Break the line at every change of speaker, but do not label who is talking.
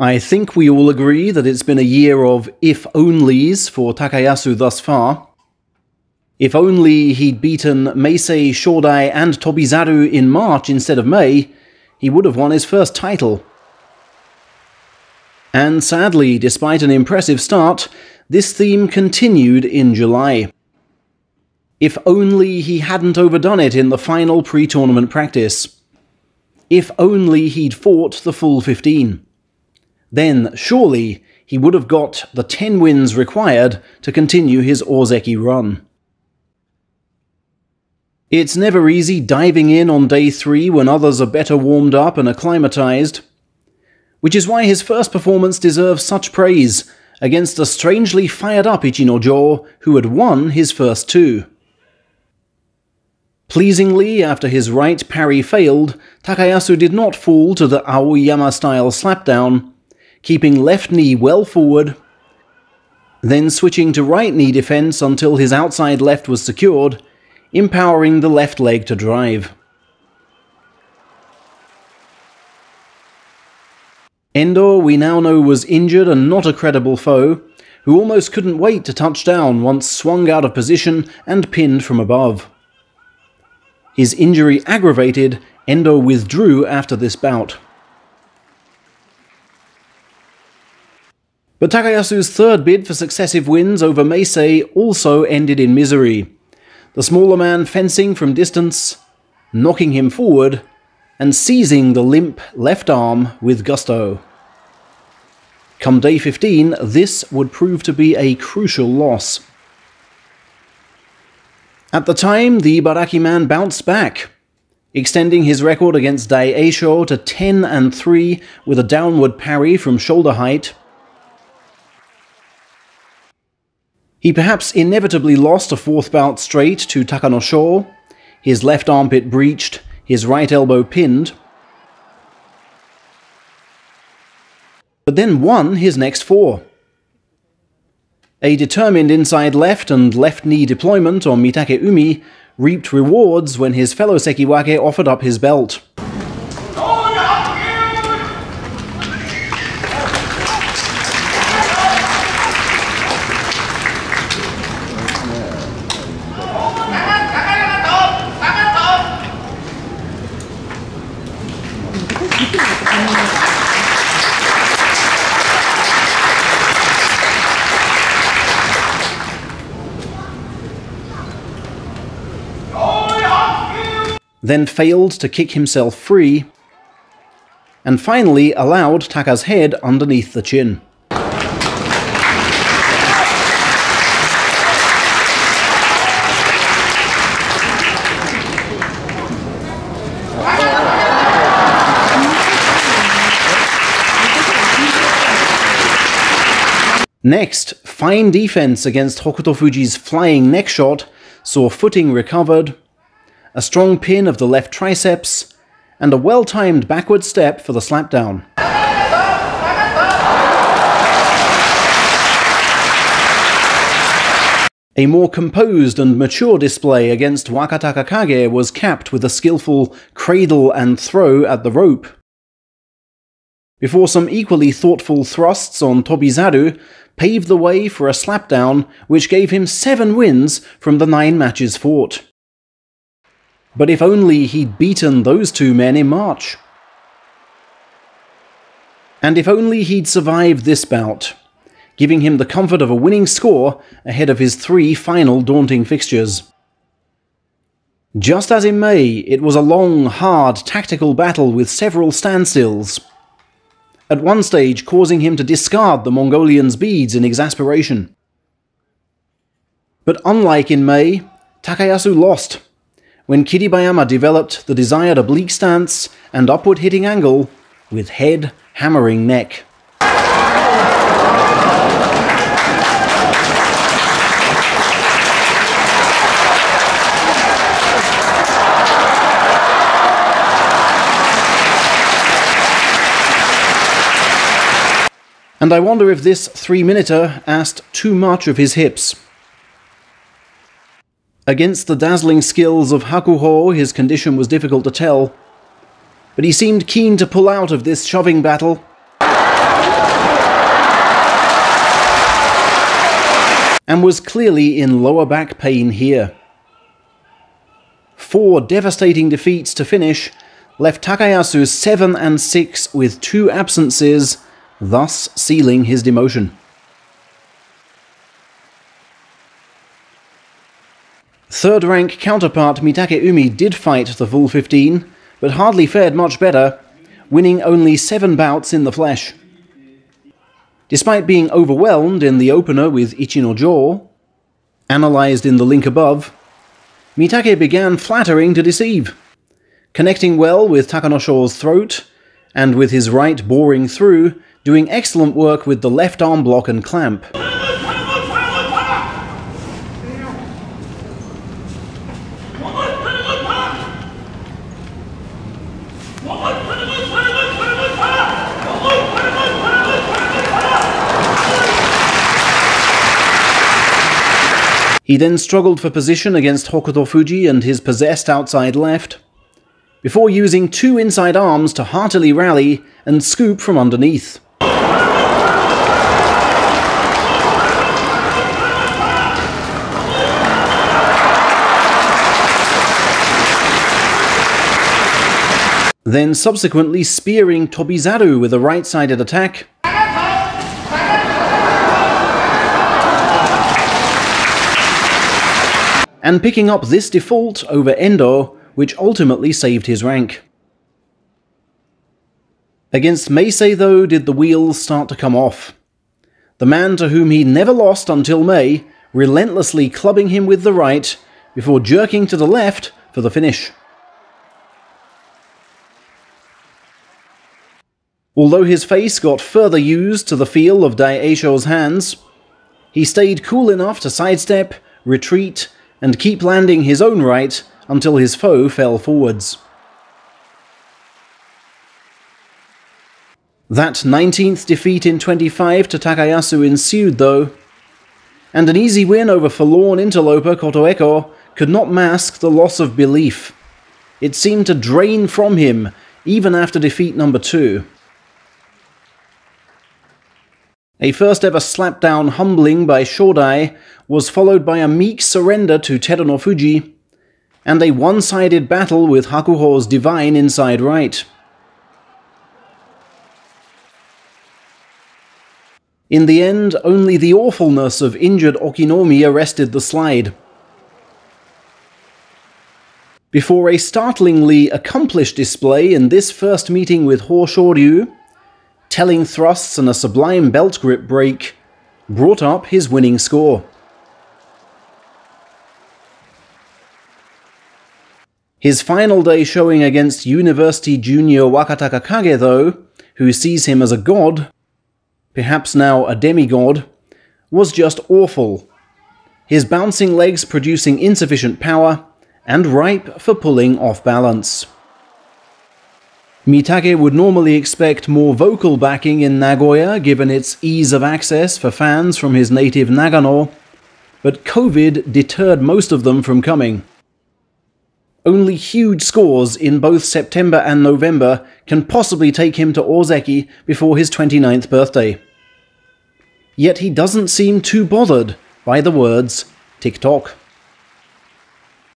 I think we all agree that it's been a year of if onlys for Takayasu thus far. If only he'd beaten Meisei, Shodai, and Tobizaru in March instead of May, he would have won his first title. And sadly, despite an impressive start, this theme continued in July. If only he hadn't overdone it in the final pre tournament practice. If only he'd fought the full 15 then surely he would have got the 10 wins required to continue his Ozeki run. It's never easy diving in on day 3 when others are better warmed up and acclimatized, which is why his first performance deserves such praise against a strangely fired up Ichinojo who had won his first two. Pleasingly, after his right parry failed, Takayasu did not fall to the Aoiyama style slapdown, keeping left knee well forward, then switching to right knee defense until his outside left was secured, empowering the left leg to drive. Endo, we now know, was injured and not a credible foe, who almost couldn't wait to touch down once swung out of position and pinned from above. His injury aggravated, Endo withdrew after this bout. But Takayasu's third bid for successive wins over Meisei also ended in misery. The smaller man fencing from distance, knocking him forward, and seizing the limp left arm with gusto. Come day 15, this would prove to be a crucial loss. At the time, the Ibaraki man bounced back, extending his record against Daieisho to 10 and 3 with a downward parry from shoulder height He perhaps inevitably lost a fourth bout straight to Takanosho, his left armpit breached, his right elbow pinned, but then won his next four. A determined inside left and left knee deployment on Mitakeumi reaped rewards when his fellow Sekiwake offered up his belt. Then failed to kick himself free, and finally allowed Taka's head underneath the chin. Next, fine defense against Hokutofuji's flying neck shot saw footing recovered, a strong pin of the left triceps, and a well-timed backward step for the slapdown. A more composed and mature display against Wakatakakage was capped with a skillful cradle and throw at the rope. Before some equally thoughtful thrusts on Tobizaru paved the way for a slapdown which gave him seven wins from the nine matches fought. But if only he'd beaten those two men in March. And if only he'd survived this bout, giving him the comfort of a winning score ahead of his three final daunting fixtures. Just as in May, it was a long, hard, tactical battle with several standstills. At one stage, causing him to discard the Mongolian's beads in exasperation. But unlike in May, Takayasu lost when Kiribayama developed the desired oblique stance and upward hitting angle with head hammering neck. And I wonder if this three-minuter asked too much of his hips. Against the dazzling skills of Hakuho, his condition was difficult to tell, but he seemed keen to pull out of this shoving battle. and was clearly in lower back pain here. Four devastating defeats to finish left Takayasu 7 and 6 with two absences, thus sealing his demotion. Third rank counterpart Mitakeumi did fight the full 15, but hardly fared much better, winning only 7 bouts in the flesh. Despite being overwhelmed in the opener with Ichino analysed in the link above, Mitake began flattering to deceive, connecting well with Takanosho's throat, and with his right boring through, doing excellent work with the left arm block and clamp. He then struggled for position against Hokutofuji and his possessed outside left, before using two inside arms to heartily rally and scoop from underneath. Then subsequently spearing Tobizaru with a right-sided attack, and picking up this default over Endo, which ultimately saved his rank. Against Meisei, though, did the wheels start to come off. The man to whom he never lost until May, relentlessly clubbing him with the right, before jerking to the left for the finish. Although his face got further used to the feel of Daieisho's hands, he stayed cool enough to sidestep, retreat, and keep landing his own right until his foe fell forwards. That 19th defeat in 25 to Takayasu ensued, though, and an easy win over forlorn interloper Kotoeko could not mask the loss of belief. It seemed to drain from him even after defeat number 2. A first ever slapdown humbling by Shodai was followed by a meek surrender to Terunofuji, and a one sided battle with Hakuho's divine inside right. In the end, only the awfulness of injured Okinoumi arrested the slide. Before a startlingly accomplished display in this first meeting with Hoshoryu, telling thrusts and a sublime belt grip break, brought up his winning score. His final day showing against University junior Wakatakakage, though, who sees him as a god, perhaps now a demigod, was just awful. His bouncing legs producing insufficient power, and ripe for pulling off balance. Mitake would normally expect more vocal backing in Nagoya given its ease of access for fans from his native Nagano, but COVID deterred most of them from coming. Only huge scores in both September and November can possibly take him to Ozeki before his 29th birthday. Yet he doesn't seem too bothered by the words TikTok.